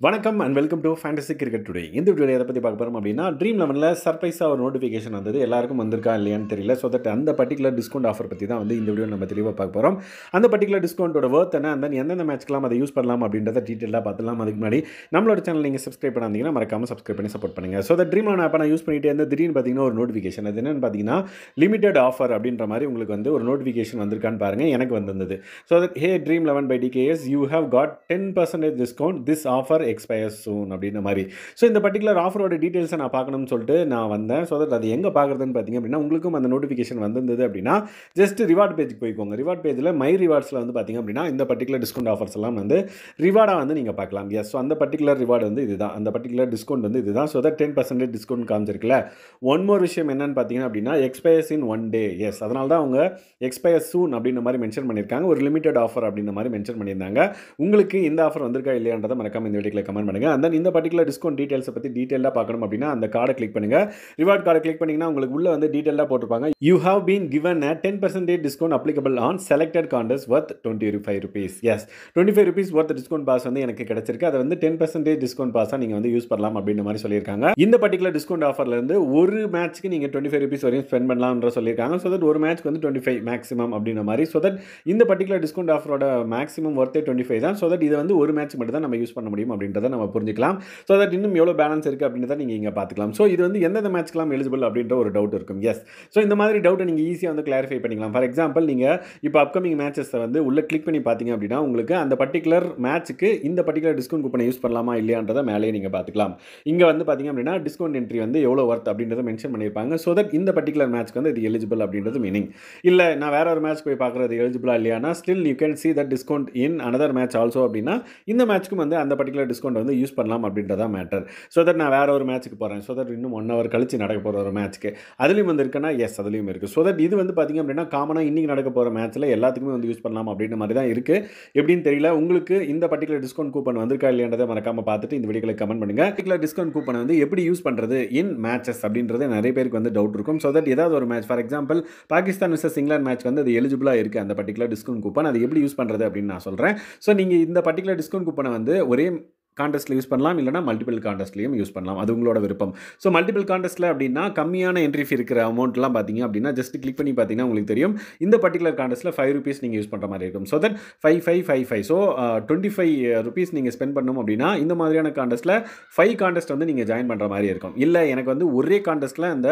வணக்கம் and welcome to fantasy cricket today இந்த வீடியோவில் எதை பற்றி பார்க்க போகிறோம் அப்படின்னா ட்ரீம் லெவனில் சர்ப்ரைஸாக ஒரு நோட்டிஃபிகேஷன் வந்தது. எல்லாருக்கும் வந்திருக்கா இல்லையான்னு தெரியல. ஸோ தட் அந்த பர்டிகுலர் டிஸ்கவுண்ட் ஆஃபர் பற்றி தான் வந்து இந்த வீடியோ நம்ம தெளிவாக பார்க்க போகிறோம் அந்த பர்டிகுலர் டிஸ்கவுண்ட்டோட ஒர்த் என்ன? அந்த எந்தெந்த மேட்ச்க்கெலாம் அதை யூஸ் பண்ணலாம் அப்படின்றத டீட்டெயிலாக பார்த்துலாம் அதுக்கு முன்னாடி நம்மளோட சேனல் நீங்கள் சப்ஸ்கிரைப் பண்ணாதீங்கன்னா மறக்காமல் சப்ஸ்கிரைப் பண்ணி சப்போர்ட் பண்ணுங்கள் ஸோ தட் ட்ரீம் லெவன் ஆப்பை நான் யூஸ் பண்ணிட்டு இருந்த திடீர்னு பார்த்தீங்கன்னா ஒரு நோட்டிஃபிகேஷன் அது என்னென்னு பார்த்தீங்கன்னா லிமிடெட் ஆஃபர் அப்படின்ற மாதிரி உங்களுக்கு வந்து ஒரு நோட்டிஃபிகேஷன் வந்திருக்கான்னு பாருங்கள் எனக்கு வந்திருந்தது. So that hey Dream Eleven by TKS you have got ten percentage discount this offer expires soon அப்படின்ற மாதிரி. ஸோ இந்த பர்டிகுலர் ஆஃபரோட டீட்டெயில்ஸை நான் பார்க்கணும்னு சொல்லிட்டு நான் வந்தேன். ஸோ தட் அது எங்கே பார்க்குறதுன்னு பார்த்தீங்க அப்படின்னா உங்களுக்கும் அந்த நோட்டிஃபிகேஷன் வந்திருந்தது அப்படின்னா ஜஸ்ட் ரிவார்ட் பேஜுக்கு போய்க்கோங்க. ரிவார்ட் பேஜில் மை ரிவார்ட்ஸில் வந்து பார்த்தீங்க அப்படின்னா இந்த பர்டிகுலர் டிஸ்கவுண்ட் ஆஃபர்ஸ் எல்லாம் வந்து ரிவார்டாக வந்து நீங்கள் பார்க்கலாம். எஸ் ஸோ அந்த பர்டிகுலர் ரிவார்டு வந்து இதுதான். அந்த பர்டிகுலர் டிஸ்கவுண்ட் வந்து இதுதான். So that ten percentage discount காமிச்சிருக்குல்ல. One more விஷயம் என்னன்னு பார்த்தீங்க அப்படின்னா expires in one day yes அதனால தான் அவங்க எக்ஸ்பயர் சூன் அப்படின்ற மாதிரி மென்ஷன் பண்ணியிருக்காங்க. ஒரு லிமிடெட் ஆஃபர் அப்படின்ற மாதிரி மென்ஷன் பண்ணியிருந்தாங்க. உங்களுக்கு இந்த ஆஃபர் வந்திருக்கா இல்லையான்றதை மறக்காம இந்த கமெண்ட் பண்ணுங்கள் அந்த இந்த பர்டிகுலர் டிஸ்கவுண்ட் டீட்டெயில்ஸை பற்றி டீட்டெயிலாக பார்க்கணும் அப்படின்னா அந்த கார்டை கிளிக் பண்ணுங்கள் ரிவார்ட் கார்டை கிளிக் பண்ணிங்கன்னா உங்களுக்கு உள்ள வந்து டீட்டெயிலாக போட்டிருப்பாங்க. You have been given a ten percentage discount applicable on selected contests worth twenty five rupees yes twenty five rupees worth discount pass வந்து எனக்கு கிடைச்சிருக்கு. அதை வந்து டென் பர்சன்டேஜ் டிஸ்கவுண்ட் பாஸாக நீங்கள் வந்து யூஸ் பண்ணலாம் அப்படின்ற மாதிரி சொல்லியிருக்காங்க. இந்த பர்டிகுலர் டிஸ்கவுண்ட் ஆஃபர்லேருந்து ஒரு மேட்ச்க்கு நீங்கள் டுவெண்ட்டி ஃபைவ் ருபீஸ் வரையும் ஸ்பெண்ட் பண்ணலாம்ன்ற சொல்லியிருக்காங்க. ஸோ தட் ஒரு மேட்ச்க்கு வந்து டுவெண்ட்டி ஃபைவ் மேக்ஸிமம் அப்படின்ற மாதிரி. ஸோ தட் இந்த பர்டிகுலர் டிஸ்கவுண்ட் ஆஃபரோட மேக்ஸிமம் ஒர்த்தே டுவெண்ட்டி ஃபைவ் தான். ஸோ தட் இதை வந்து ஒரு மேட்ச் மட்டும் தான் நம்ம யூஸ் பண்ண முடியும் அப்படி அப்படின்றத நம்ம புரிஞ்சுக்கலாம். ஸோ தட் இன்னும் எவ்வளோ பேலன்ஸ் இருக்குது அப்படின்றத நீங்கள் இங்கே பார்த்துக்கலாம். ஸோ இது வந்து எந்தெந்த மேட்ச்க்கெலாம் எலிஜிபிள் அப்படின்ற ஒரு டவுட் இருக்கும். எஸ் ஸோ இந்த மாதிரி டவுட்டை நீங்கள் ஈஸியாக வந்து கிளாரிஃபை பண்ணிக்கலாம். ஃபார் எக்ஸாம்பிள் நீங்கள் இப்போ அப்கமிங் மேட்சஸை வந்து உள்ளே கிளிக் பண்ணி பார்த்தீங்க அப்படின்னா உங்களுக்கு அந்த பர்டிகுலர் மேட்ச்சுக்கு இந்த பர்டிகுலர் டிஸ்கவுண்ட் கூப்பனை யூஸ் பண்ணலாமா இல்லையான்றதை மேலேயே நீங்கள் பார்த்துக்கலாம். இங்கே வந்து பார்த்தீங்க அப்படின்னா டிஸ்கவுண்ட் என்ட்ரி வந்து எவ்வளோ ஒர்த் அப்படின்றத மென்ஷன் பண்ணியிருப்பாங்க. ஸோ தட் இந்த பர்டிகுலர் மேட்ச்க்கு வந்து இது எலிஜிபிள் அப்படின்றது மீனிங் இல்லை நான் வேற ஒரு மேட்ச் போய் பார்க்குறது எலிஜிபிளா இல்லையானா still you can see that discount in another match also அப்படின்னா இந்த மேட்ச்க்கும் வந்து அந்த பர்டிகுலர் டிஸ்கவுண்ட் வந்து யூஸ் பண்ணலாம் அப்படின்றதான் மேட்டர் ஸோ தட் நான் வேறு ஒரு மேட்ச்சுக்கு போகிறேன் ஸோ தட் இன்னும் ஒன் ஹவர் கழிச்சு நடக்க போகிற ஒரு மேட்ச்க்கு அதுலேயும் வந்து இருக்குன்னா எஸ் அதுலேயும் இருக்குது ஸோ தட் இது வந்து பார்த்திங்க அப்படின்னா காமனாக இன்றைக்கி நடக்க போகிற மேட்ச்சில் எல்லாத்துக்குமே வந்து யூஸ் பண்ணலாம் அப்படின்ற மாதிரி தான் இருக்குது எப்படின்னு தெரியல. உங்களுக்கு இந்த பர்டிகுலர் டிஸ்கவுண்ட் கூப்பன் வந்திருக்கா இல்லையான்றதை மறக்காமல் பார்த்துட்டு இந்த வீடியோவில் கமெண்ட் பண்ணுங்கள் பர்டிகுலர் டிஸ்கவுண்ட் கூப்பன் வந்து எப்படி யூஸ் பண்ணுறது இன் மேட்சஸ் அப்படின்றது நிறைய பேருக்கு வந்து டவுட் இருக்கும். ஸோ தட் ஏதாவது ஒரு match for example Pakistan versus England match வந்து அது எலிஜிபிளாக இருக்குது அந்த பர்டிகுலர் டிஸ்கவுண்ட் கூப்பன் அது எப்படி யூஸ் பண்ணுறது அப்படின்னு நான் சொல்கிறேன் ஸோ நீங்கள் இந்த பர்டிகுலர் டிஸ்கவுண்ட் கூப்பனை வந்து ஒரே காண்டஸ்ட்டில் யூஸ் பண்ணலாம் இல்லைனா மல்டிபிள் காண்டஸ்ட்லையும் யூஸ் பண்ணலாம். அது உங்களோட விருப்பம். ஸோ மல்டிபிள் காண்டஸ்ட்டில் அப்படின்னா கம்மியான என்ட்ரி ஃபீ இருக்கிற அமௌண்ட்லாம் பார்த்தீங்க அப்படின்னா ஜஸ்ட் கிளிக் பண்ணி பார்த்தீங்கன்னா உங்களுக்கு தெரியும். இந்த பர்டிகுலர் காண்டஸ்ட்டில் ஃபைவ் ருபீஸ் நீங்கள் யூஸ் பண்ணுற மாதிரி இருக்கும். So that five five five five so twenty five rupees நீங்கள் ஸ்பெண்ட் பண்ணணும் அப்படின்னா இந்த மாதிரியான காண்டஸ்ட்டில் ஃபைவ் காண்டஸ்ட் வந்து நீங்கள் ஜாயின் பண்ணுற மாதிரி இருக்கும். இல்லை எனக்கு வந்து ஒரே காண்டஸ்ட்டில் அந்த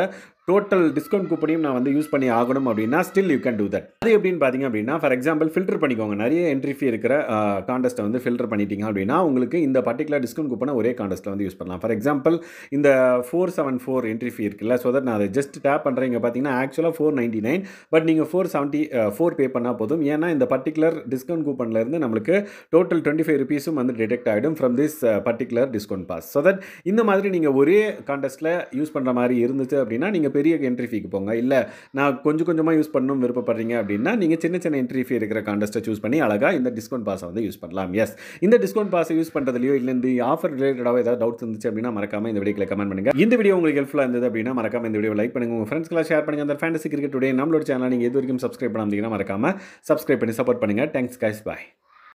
டோட்டல் டிஸ்கவுண்ட் கூப்பனையும் நான் வந்து யூஸ் பண்ணி ஆகணும் அப்படின்னா still you can do that அது எப்படின்னு பார்த்தீங்க அப்படின்னா ஃபார் எக்ஸாம்பிள் ஃபில்டர் பண்ணிக்கோங்க. நிறைய என்ட்ரி ஃபீ இருக்கிற uh, காண்டஸ்ட்டை வந்து ஃபில்டர் பண்ணிட்டீங்க அப்படின்னா உங்களுக்கு இந்த பர்டிகுலர் டிஸ்கவுண்ட் கூப்பனை ஒரே காண்டஸ்ட்டில் வந்து யூஸ் பண்ணலாம். ஃபார் எக்ஸாம்பிள் இந்த four seven four entry fee இருக்குல்ல ஸோ தட் நான் அதை ஜஸ்ட் டேப் பண்ணுறேன் இங்கே பார்த்தீங்கன்னா ஆக்சுவலாக ஃபோர் நைன்ட்டி நைன் பட் நீங்கள் ஃபோர் செவன்ட்டி ஃபோர் பே பண்ணால் போதும். ஏன்னா இந்த பர்டிகுலர் டிஸ்கவுண்ட் கூப்பன்லேருந்து நம்மளுக்கு டோட்டல் டுவெண்ட்டி ஃபைவ் ருபீஸும் வந்து டிடெக்ட் ஆகிடும் from this particular discount pass so that இந்த மாதிரி நீங்கள் ஒரே காண்டஸ்ட்டில் யூஸ் பண்ணுற மாதிரி இருந்துச்சு அப்படின்னா நீங்கள் பெரிய என்ட்ரி ஃபீக்கு போங்க. இல்லை நான் கொஞ்சம் கொஞ்சமாக யூஸ் பண்ணணும் விருப்பப்படுறீங்க அப்படின்னா நீங்கள் சின்ன சின்ன என்ட்ரி ஃபீ இருக்கிற காண்டஸ்ட்டை சூஸ் பண்ணி அழகாக இந்த டிஸ்கவுண்ட் பாஸை வந்து யூஸ் பண்ணலாம். எஸ் இந்த டிஸ்கவுண்ட் பாஸை யூஸ் பண்ணுறதுலையோ இல்லை ஆஃபர் ரிலேட்டடாக ஏதாவது டவுட்ஸ் இருந்துச்சு அப்படின்னா மறக்காம இந்த வீடியோவில் கமெண்ட் பண்ணுங்க. இந்த வீடியோ உங்களுக்கு ஹெல்ப்ஃபுல்லாக இருந்தது அப்படின்னா மறக்காம இந்த வீடியோ லைக் பண்ணுங்க. உங்கள் ஃப்ரெண்ட்ஸ்க்கெல்லாம் ஷேர் பண்ணுங்கள் அந்த ஃபேண்டசி கிரிக்கெட் டுடே நம்மளோட சேனல் நீங்கள் எது வரைக்கும் சப்ஸ்கிரைப் பண்ணாமல் மறக்காமல் சப்ஸ்கிரைப் பண்ணி சப்போர்ட் பண்ணுங்க. Thanks guys bye